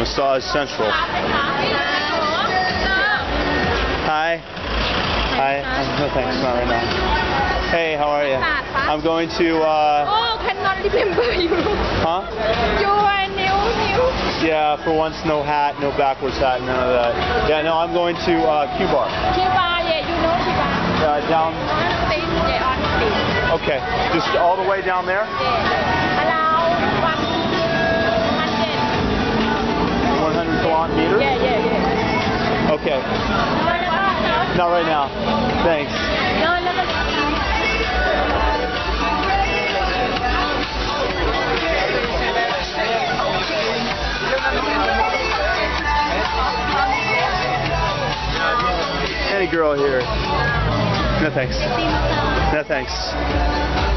Massage Central. Hi. Hi. No thanks, not right now. Hey, how are you? I'm going to, uh, Oh, cannot remember you. huh? You are new, new. Yeah, for once, no hat, no backwards hat, none of that. Yeah, no, I'm going to uh, Q-Bar. Kiba, yeah, you know Kiba. Uh, down, yeah, stage. okay, just all the way down there? Yeah. Okay, not right now. Thanks. Any girl here? No thanks. No thanks.